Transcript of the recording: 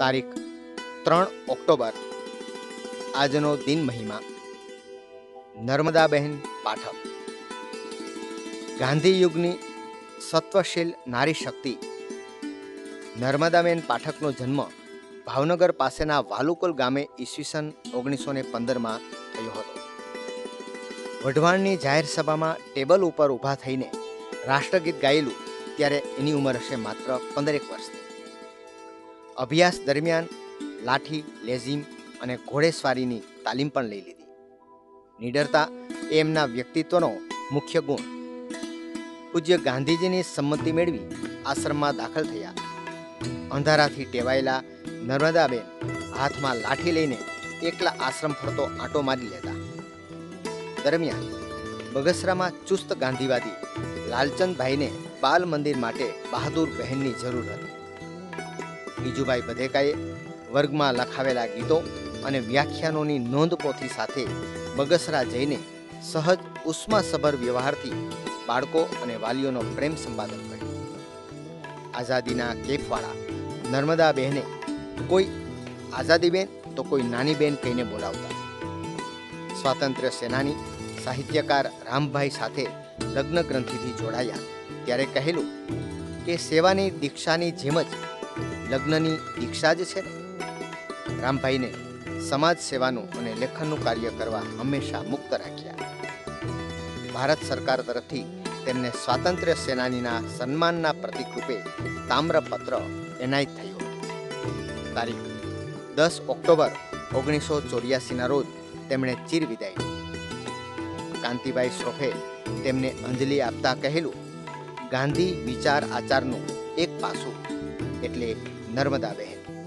તારીખ ત્રણ ઓક્ટોબર, આજનો દિન મહિમા. નર્મદાબહેન પાઠક ગાંધી યુગની સત્વશીલ નારી શક્તિ. નર્મદાબેન પાઠકનો જન્મ ભાવનગર પાસેના વાલુકુલ ગામે ઈસવીસન ઓગણીસો ને પંદરમાં થયો હતો. વઢવાણની જાહેર સભામાં ટેબલ ઉપર ઊભા થઈને રાષ્ટ્રગીત ગાયેલું ત્યારે એની ઉંમર હશે માત્ર પંદરેક વર્ષની. અભ્યાસ દરમિયાન લાઠી, લેઝિમ અને ઘોડેસવારીની તાલીમ પણ લઈ લીધી. નિડરતા એમના વ્યક્તિત્વનો મુખ્ય ગુણ. પૂજ્ય ગાંધીજીની સંમતિ મેળવી આશ્રમમાં દાખલ થયા. અંધારાથી ટેવાયેલા નર્મદાબેન હાથમાં લાઠી લઈને એકલા આશ્રમ ફરતો આંટો મારી લેતા. દરમિયાન બગસરામાં ચુસ્ત ગાંધીવાદી લાલચંદભાઈને બાલ મંદિર માટે બહાદુર બહેનની જરૂર હતી. બીજુભાઈ બધેકાએ વર્ગમાં લખાવેલા ગીતો અને વ્યાખ્યાનોની નોંધપોથી સાથે બગસરા જઈને સહજ ઉષ્માસભર વ્યવહારથી બાળકો અને વાલીઓનો પ્રેમ સંપાદન કર્યો. આઝાદીના કેફવાળા નર્મદા બહેને કોઈ આઝાદીબેન તો કોઈ નાની બેન કહીને બોલાવતા. સ્વાતંત્ર્ય સેનાની સાહિત્યકાર રામભાઈ સાથે લગ્ન ગ્રંથિથી જોડાયા. ત્યારે કહેલું કે સેવાની દીક્ષાની જેમ જ લગ્નની દીક્ષા જ છે? રામભાઈને સમાજ સેવાનું અને લેખનનું કાર્ય કરવા હંમેશા મુક્ત રાખ્યા. ભારત સરકાર તરફથી તેમને સ્વાતંત્ર્ય સેનાનીના સન્માનના પ્રતિકરૂપે તામ્રપત્ર એનાયત થયો તારીખ દસ ઓક્ટોબર ઓગણીસો ચોર્યાસીના રોજ તેમણે ચીર વિદાય. કાંતિભાઈ શ્રોફે તેમને અંજલિ આપતા કહેલું, ગાંધી વિચાર આચારનું એક પાસું. એટલે નર્મદા બહેન.